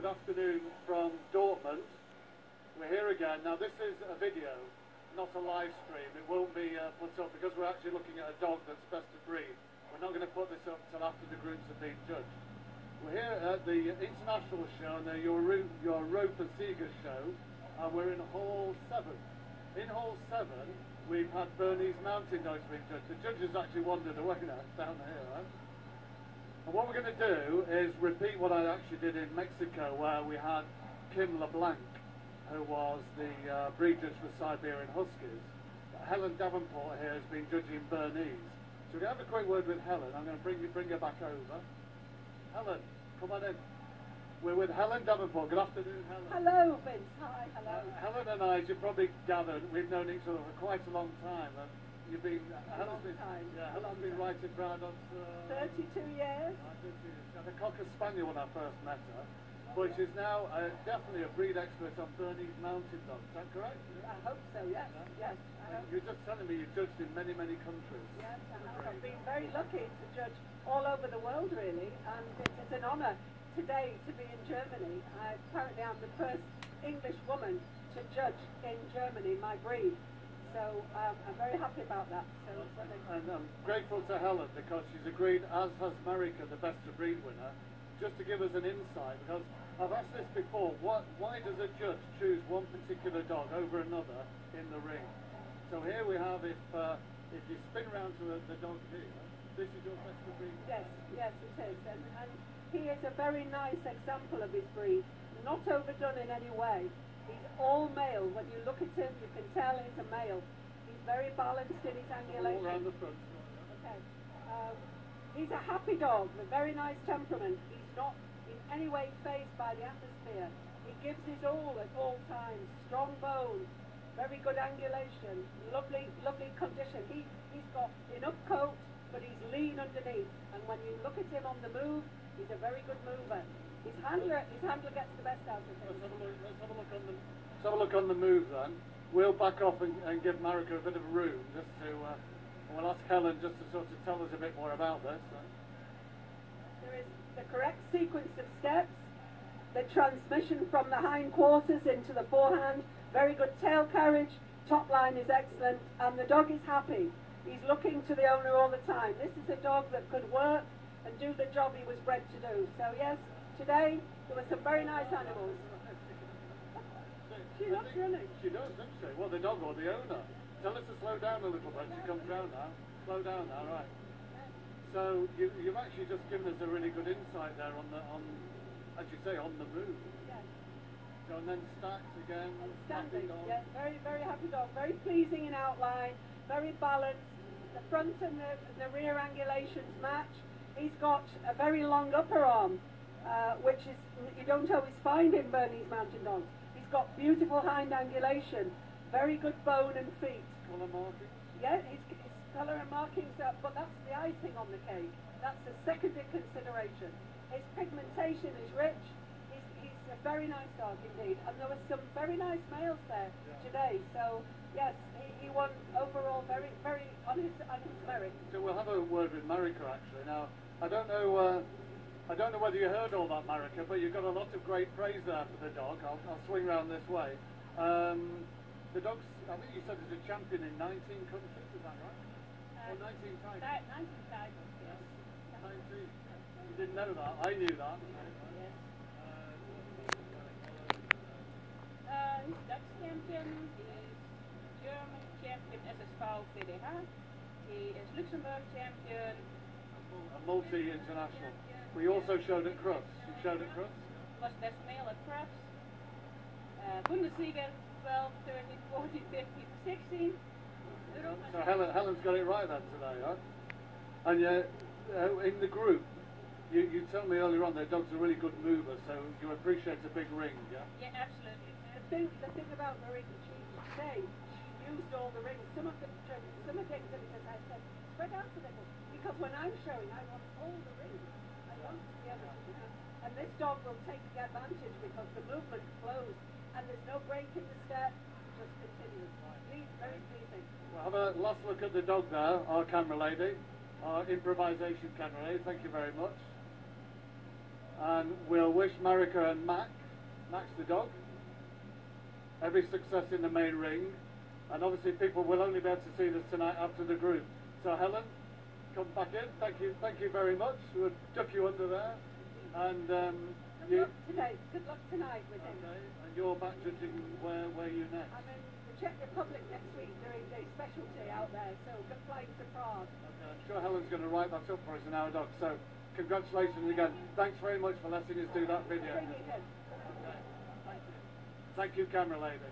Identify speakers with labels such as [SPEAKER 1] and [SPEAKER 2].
[SPEAKER 1] Good afternoon from Dortmund. We're here again. Now this is a video, not a live stream. It won't be uh, put up because we're actually looking at a dog that's best of breed. We're not going to put this up until after the groups have been judged. We're here at the international show and the Euro Europa Sieger show and we're in Hall 7. In Hall 7 we've had Bernese Mountain Dogs being judged. The judges actually wandered away now, down here. Right? And what we're going to do is repeat what I actually did in Mexico where we had Kim LeBlanc, who was the uh, breed judge for Siberian Huskies. Helen Davenport here has been judging Bernese. So we're going to have a quick word with Helen. I'm going to bring, you, bring her back over. Helen, come on in. We're with Helen Davenport. Good afternoon, Helen.
[SPEAKER 2] Hello, Vince. Hi, hello.
[SPEAKER 1] Uh, Helen and I, as you probably gathered, we've known each other for quite a long time. And You've been, Helen's been,
[SPEAKER 2] time.
[SPEAKER 1] yeah, Helen's been writing Browndogs for...
[SPEAKER 2] 32 years.
[SPEAKER 1] And a Cocker Spaniel when I first met her, but she's now uh, definitely a breed expert on Bernese Mountain Dogs. Is that correct?
[SPEAKER 2] I hope so, yes, yes.
[SPEAKER 1] You're just telling me you've judged in many, many countries.
[SPEAKER 2] Yes, I've been very lucky to judge all over the world, really, and it's an honour today to be in Germany. I, apparently I'm the first English woman to judge in Germany, my breed. So um, I'm very happy about that. So,
[SPEAKER 1] and I'm grateful to Helen because she's agreed, as has Marieke, the best of breed winner, just to give us an insight. Because I've asked this before, what, why does a judge choose one particular dog over another in the ring? So here we have, if uh, if you spin around to the, the dog here, this is your best of breed.
[SPEAKER 2] Yes, yes it is. And, and he is a very nice example of his breed, not overdone in any way. He's all male. When you look at him, you can tell he's a male. He's very balanced in his angulation.
[SPEAKER 1] All around the front.
[SPEAKER 2] Okay. Um, he's a happy dog, with very nice temperament. He's not in any way phased by the atmosphere. He gives his all at all times. Strong bone, very good angulation, lovely, lovely condition. He, he's got enough coat, but he's lean underneath. And when you look at him on the move, he's a very good mover. His handler, his handler gets the best out of him.
[SPEAKER 1] Let's have a look, let's have a look on the, let's have a look on the move then. We'll back off and, and give Marieke a bit of room just to, uh, we'll ask Helen just to sort of tell us a bit more about this.
[SPEAKER 2] There is the correct sequence of steps, the transmission from the hindquarters into the forehand, very good tail carriage, top line is excellent, and the dog is happy. He's looking to the owner all the time. This is a dog that could work and do the job he was bred to do. So yes, Today, there were some very nice animals. She loves running.
[SPEAKER 1] She does, doesn't she? Well, the dog or the owner. Tell her to slow down a little bit. She comes down now. Slow down now, right. So you, have actually just given us a really good insight there on the, on, as you say, on the move.
[SPEAKER 2] Yes.
[SPEAKER 1] So and then stacks again.
[SPEAKER 2] And standing, yes, very, very happy dog. Very pleasing in outline, very balanced. The front and the, the rear angulations match. He's got a very long upper arm uh, which is you don't always find in Bernese Mountain Dogs. Got beautiful hind angulation, very good bone and feet.
[SPEAKER 1] Colour markings?
[SPEAKER 2] Yeah, his, his colour and markings, are, but that's the icing on the cake. That's a secondary consideration. His pigmentation is rich. He's, he's a very nice dog indeed, and there were some very nice males there yeah. today. So yes, he, he won overall very, very on his on his merit.
[SPEAKER 1] So we'll have a word with Marieke actually. Now I don't know. Uh, I don't know whether you heard all that, Marieke, but you've got a lot of great praise there for the dog. I'll, I'll swing round this way. Um, the dog's, I think you said, is a champion in 19 countries, is that right? Uh, or 19 times?
[SPEAKER 2] 19 titles, yes.
[SPEAKER 1] 19. You didn't know that. I knew that.
[SPEAKER 2] Yes. Uh, Dutch champion, is German champion SSV VDH, he is Luxembourg champion.
[SPEAKER 1] A multi-international. We also showed at Crufts. You showed at Crufts?
[SPEAKER 2] Was best male at Crufts. Uh, Bundessieger 12, 13, 14, 15, 16.
[SPEAKER 1] So Helen, Helen's got it right then today, huh? And yeah, uh, in the group, you, you told me earlier on that dog's a really good mover, so you appreciate a big ring, yeah?
[SPEAKER 2] Yeah, absolutely. The thing, the thing about Marie, she today, she used all the rings. Some of the some of the exhibitors I said, spread out a little, because when I'm showing, I want all the rings. And this dog will take the advantage because the movement flows and there's no break in the step, just continues. Please, very pleasing.
[SPEAKER 1] Well, have a last look at the dog there, our camera lady, our improvisation camera lady, thank you very much. And we'll wish Marieke and Mac, Max the dog, every success in the main ring. And obviously people will only be able to see this tonight after the group. So Helen, come back in. Thank you, thank you very much. We'll duck you under there. And um,
[SPEAKER 2] Good luck today. Good luck tonight with him.
[SPEAKER 1] okay, and you're back judging where, where you next.
[SPEAKER 2] I'm in the Czech Republic next week doing the specialty out there, so good flying to Prague.
[SPEAKER 1] Okay, I'm sure Helen's going to write that up for us in our doc. So congratulations again. Thanks very much for letting us do that video.
[SPEAKER 2] Bring it in.
[SPEAKER 1] Okay, Thank you. Thank you, camera lady.